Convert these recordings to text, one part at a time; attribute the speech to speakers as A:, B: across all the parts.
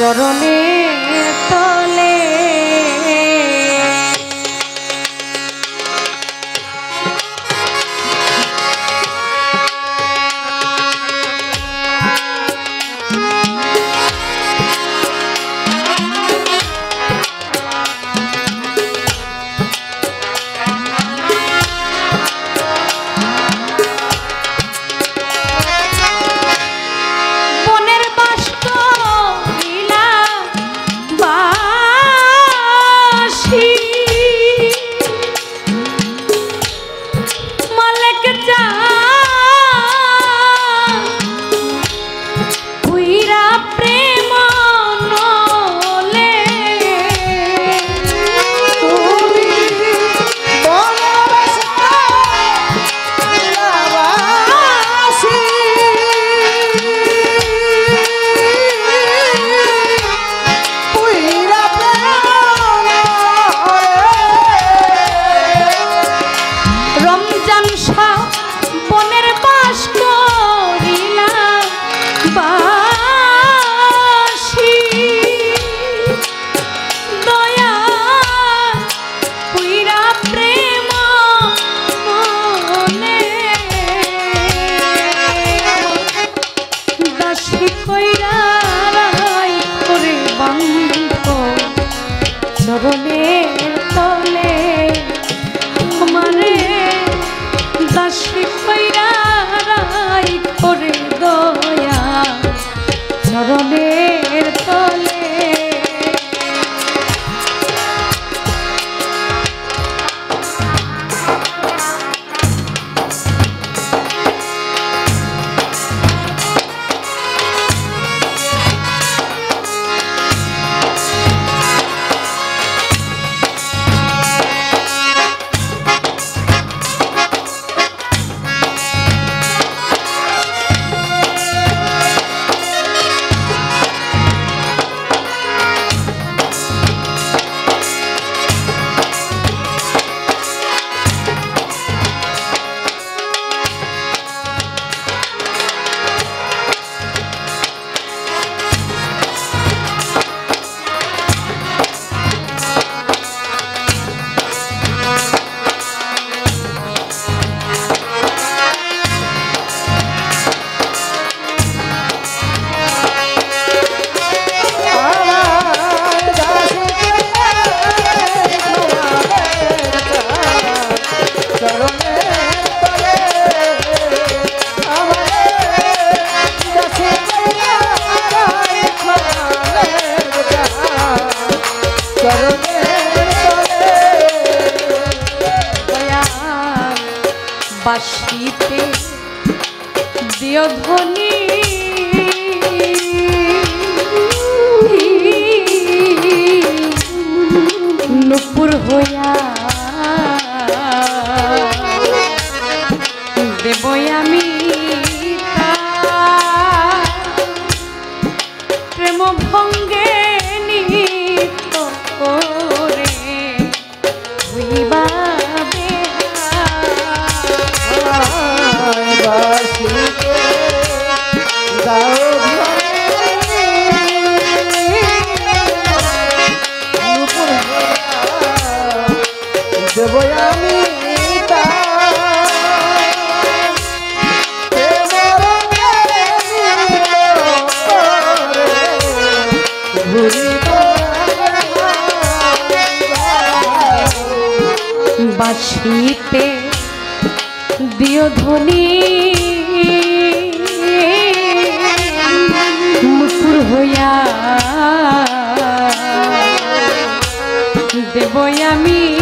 A: চরণে বাসিতে। দিয় ধ্বনি বাসিতে দিও ধ্বনি। মুকুর হইয়া দেবয়ামী আমি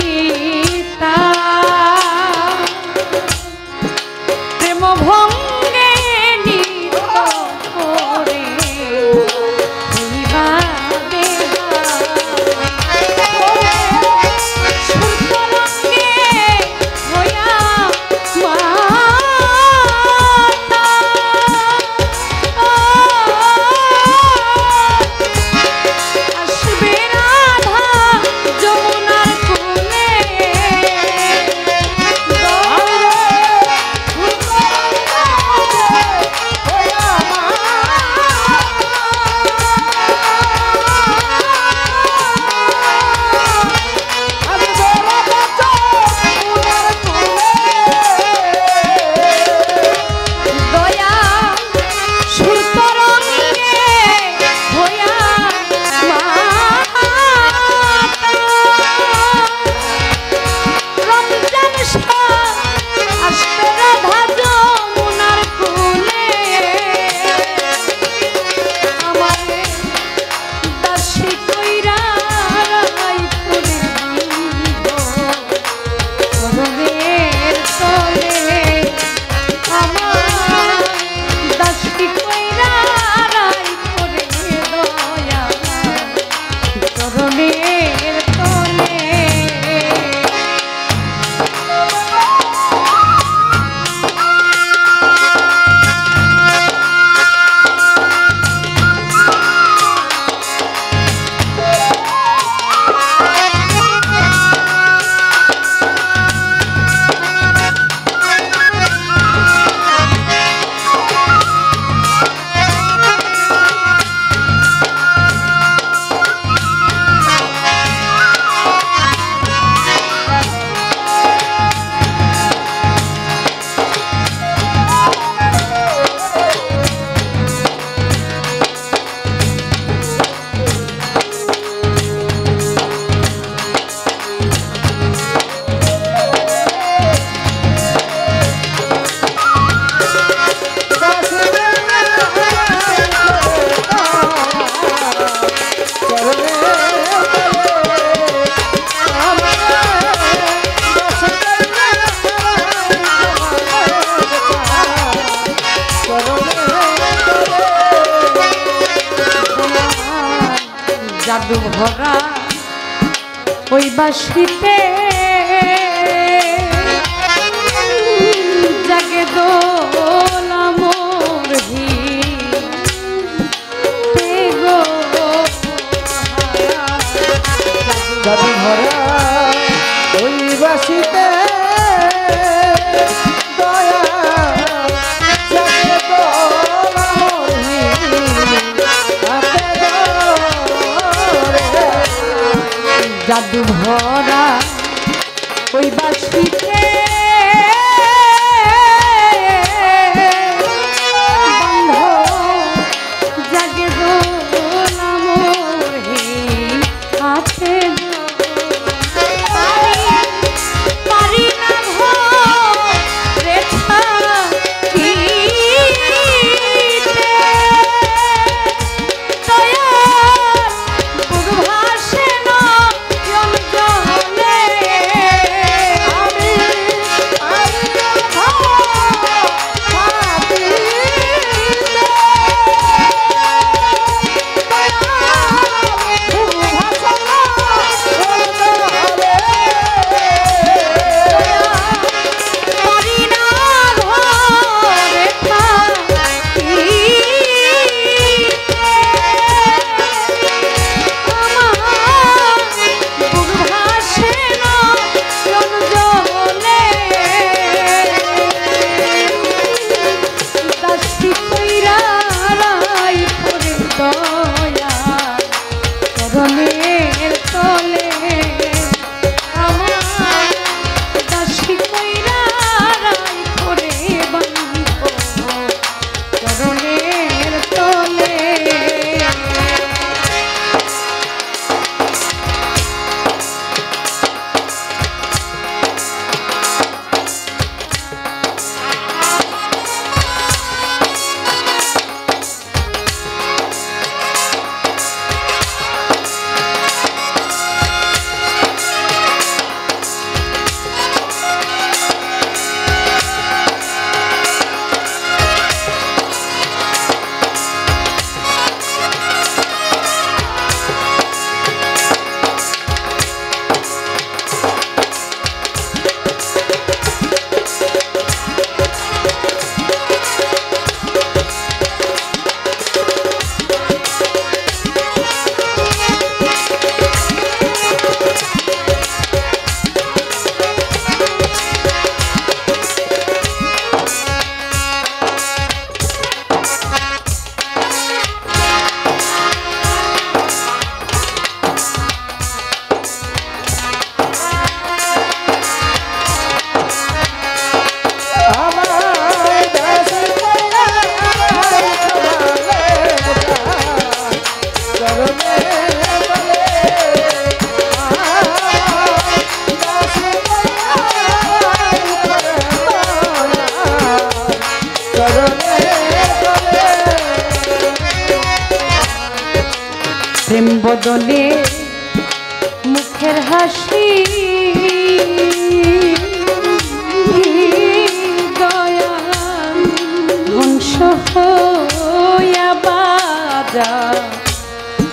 B: মধু ভরা ওই বাসিতে জাগে
A: দোলামোর ভরা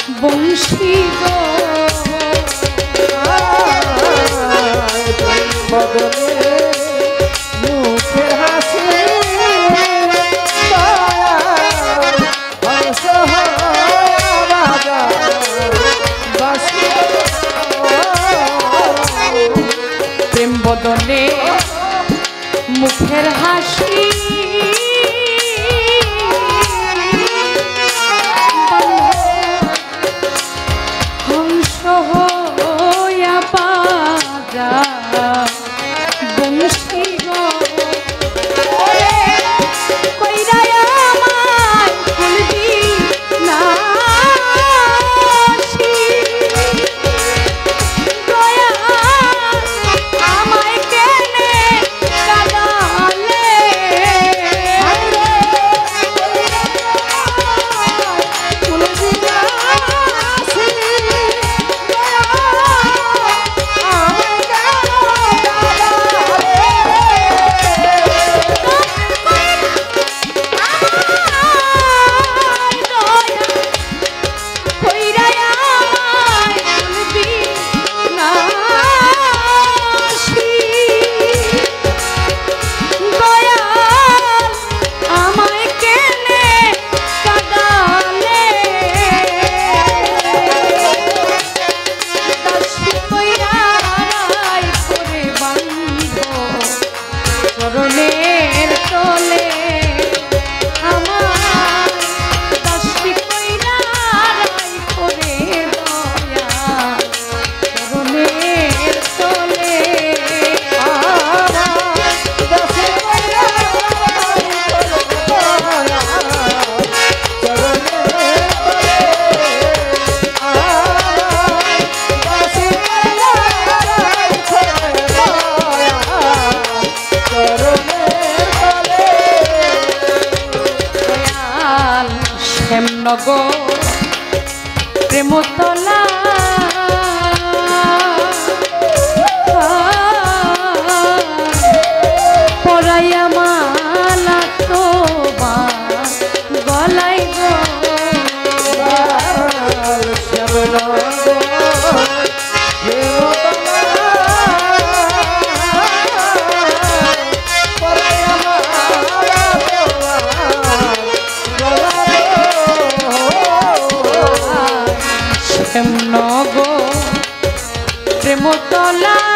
B: বংশী গদনে
A: হেমনগর প্রেমতলা শ্যাম গো প্রেমতলা বন্ধ